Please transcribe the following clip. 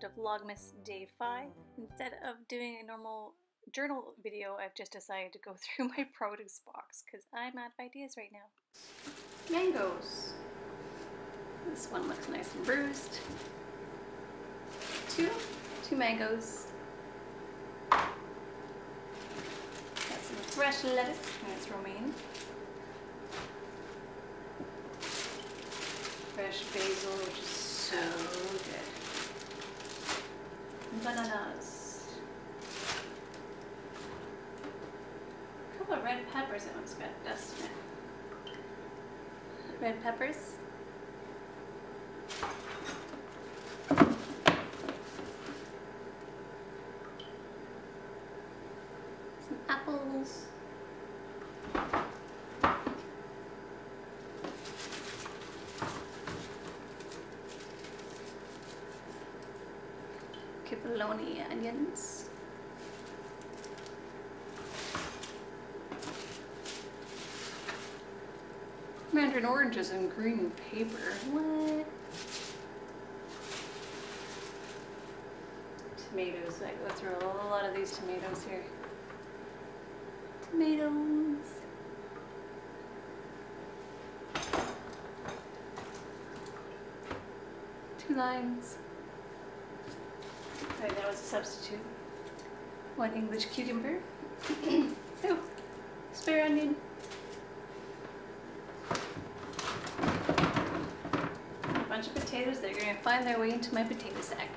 to Vlogmas Day 5. Instead of doing a normal journal video, I've just decided to go through my produce box because I'm out of ideas right now. Mangoes. This one looks nice and bruised. Two, two mangoes. Got some fresh lettuce, and it's romaine. Fresh basil, which is so. Bananas. A couple of red peppers that one's got dust in it. Red peppers. Some apples. Cipollini onions. Mandarin oranges and green paper. What? Tomatoes. I go through a lot of these tomatoes here. Tomatoes. Two lines. Was a substitute. One English cucumber. oh, spare onion. A bunch of potatoes that are going to find their way into my potato sack.